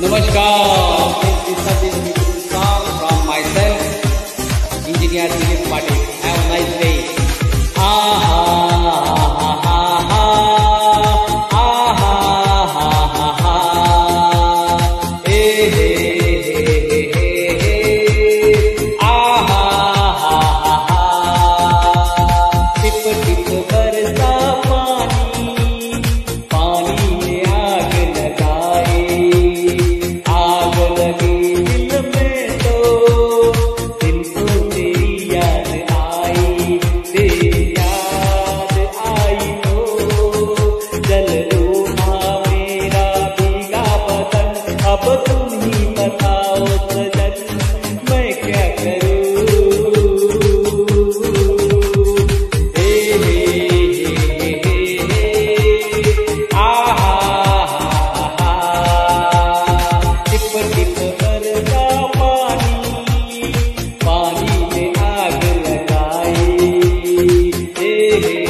Namaskar. This is beautiful song from myself, Engineer Dilip Patil. Have a nice day. Tip tip bars. hey.